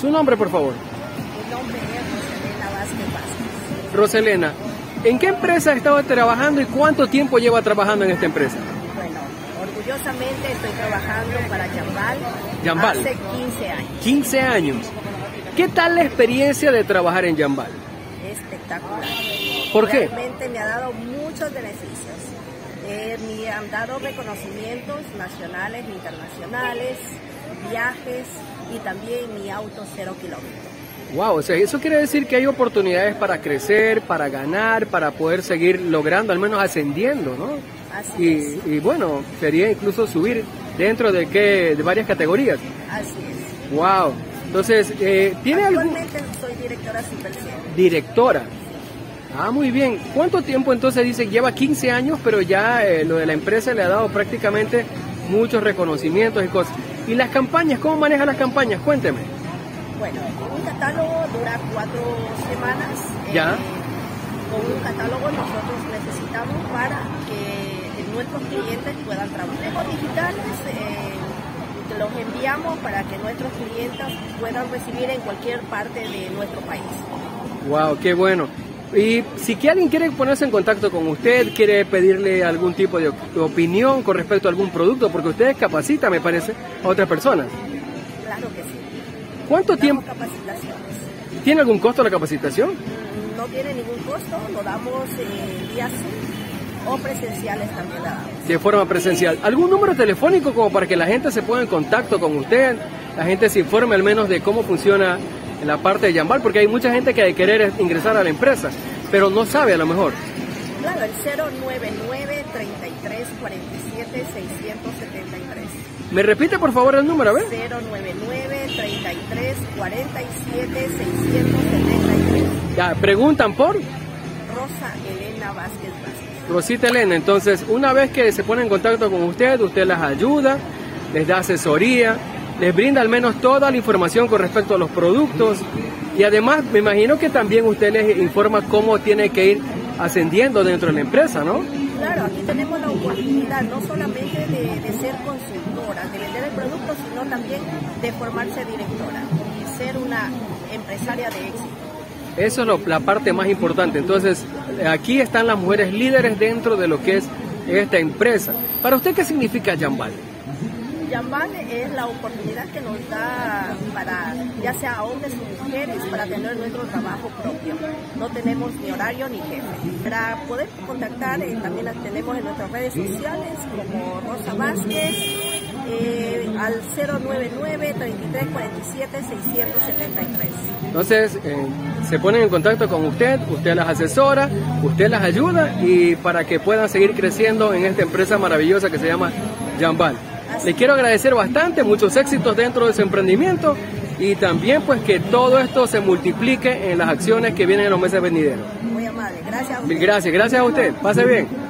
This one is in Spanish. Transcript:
Su nombre, por favor. Mi nombre es Roselena Vázquez Vázquez. Roselena, ¿en qué empresa estaba trabajando y cuánto tiempo lleva trabajando en esta empresa? Bueno, orgullosamente estoy trabajando para Yambal, Yambal. hace 15 años. 15 años. ¿Qué tal la experiencia de trabajar en Yambal? Espectacular. ¿Por qué? Realmente me ha dado muchos beneficios. Eh, me han dado reconocimientos nacionales e internacionales, viajes y también mi auto cero kilómetros. Wow, o sea, eso quiere decir que hay oportunidades para crecer, para ganar, para poder seguir logrando, al menos ascendiendo, ¿no? Así Y, es. y bueno, sería incluso subir dentro de qué, de varias categorías. Así es. Wow. Entonces, eh, ¿tiene algún Actualmente soy directora Super 100. directora? Ah, muy bien. ¿Cuánto tiempo entonces dice? Lleva 15 años, pero ya eh, lo de la empresa le ha dado prácticamente muchos reconocimientos y cosas. ¿Y las campañas? ¿Cómo maneja las campañas? Cuénteme. Bueno, un catálogo dura cuatro semanas. Eh, Ya. con un catálogo nosotros necesitamos para que nuestros clientes puedan trabajar digitales. eh, los enviamos para que nuestros clientes puedan recibir en cualquier parte de nuestro país. Wow, qué bueno. Y si que alguien quiere ponerse en contacto con usted, quiere pedirle algún tipo de op- opinión con respecto a algún producto, porque usted capacita, me parece, a otras personas. Claro que sí. ¿Cuánto Damos tiempo? capacitaciones. ¿Tiene algún costo la capacitación? Mm, No tiene ningún costo, lo damos eh, vía Zoom o presenciales también la damos. de forma presencial. ¿Algún número telefónico como para que la gente se ponga en contacto con usted? La gente se informe al menos de cómo funciona en la parte de Yambal, porque hay mucha gente que de querer ingresar a la empresa, pero no sabe a lo mejor. Claro, el 099 33 47 673. ¿Me repite por favor el número, a ver? 099 33 47 673. Ya, preguntan por Rosa Elena Vázquez Vázquez. Rosita Elena. Entonces, una vez que se pone en contacto con usted, usted las ayuda, les da asesoría, les brinda al menos toda la información con respecto a los productos y además me imagino que también usted les informa cómo tiene que ir ascendiendo dentro de la empresa, ¿no? Claro, aquí tenemos la oportunidad no solamente de, de ser consultora, de vender el producto, sino también de formarse directora y ser una empresaria de éxito. Eso es lo- la parte más importante. Entonces, aquí están las mujeres líderes dentro de lo que es esta empresa. ¿Para usted qué significa Yambal? Yambal es la oportunidad que nos da para, ya sea hombres o mujeres, para tener nuestro trabajo propio. No tenemos ni horario ni jefe. Para poder contactar, eh, también las tenemos en nuestras redes sociales como Rosa Vázquez, eh, al 099 33 47 673. Entonces, eh, se ponen en contacto con usted, usted las asesora, usted las ayuda y para que puedan seguir creciendo en esta empresa maravillosa que se llama Jambal. Le quiero agradecer bastante, muchos éxitos dentro de su emprendimiento y también pues que todo esto se multiplique en las acciones que vienen en los meses venideros. Muy amable, gracias. a Mil usted. gracias, gracias a usted, pase bien.